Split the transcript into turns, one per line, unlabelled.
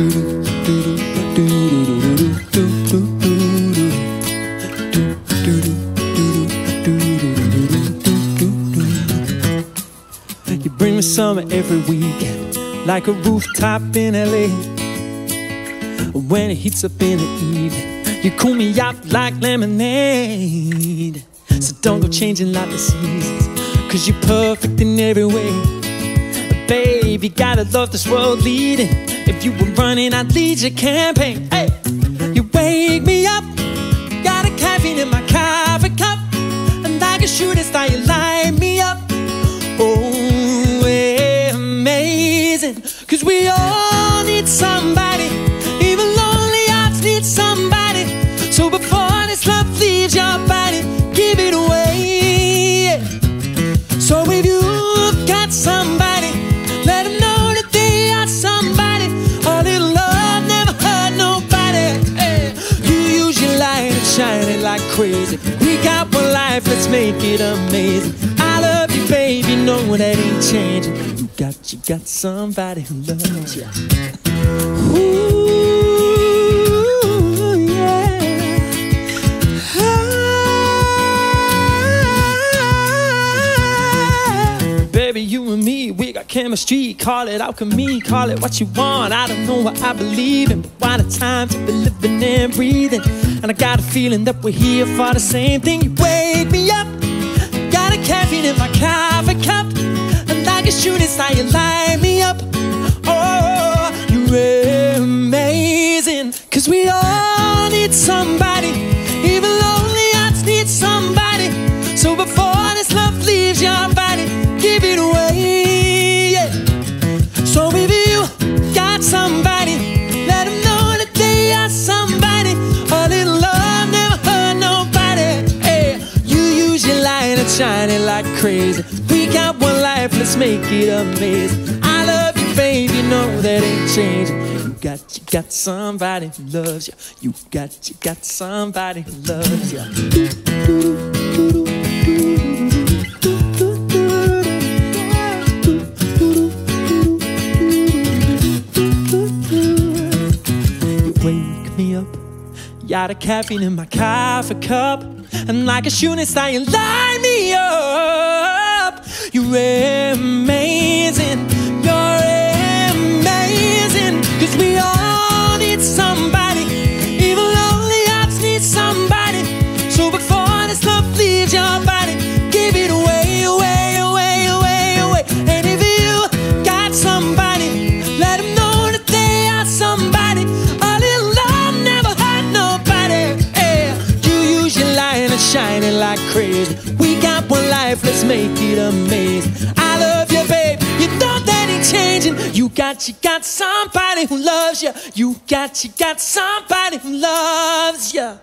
You bring me summer every weekend, like a rooftop in LA. When it heats up in the evening, you cool me up like lemonade. So don't go changing like the seasons, cause you're perfect in every way. Baby, gotta love this world leading. If you were running, I'd lead your campaign. Hey, you wake me up, got a caffeine in my coffee cup, and like a shooting star, you light me up. Oh, amazing, cause we all need somebody, even lonely hearts need somebody. So before this love leaves your body, crazy. We got one life, let's make it amazing. I love you, baby, no that ain't changing. You got, you got somebody who loves you. Ooh, we got chemistry. Call it alchemy, call it what you want. I don't know what I believe in, but why the time to be living and breathing? And I got a feeling that we're here for the same thing. You wake me up, got a caffeine in my coffee cup, and like a shooting star, you light like crazy. We got one life, let's make it amazing. I love you, baby, no that ain't changing. You got, you got somebody who loves you. You got, you got somebody who loves you. You Got a caffeine in my coffee cup. And like a shooting star, you light me up. You're amazing. We got one life, let's make it amazing. I love you, babe. You know that ain't changing. You got, you got somebody who loves you. You got, you got somebody who loves you.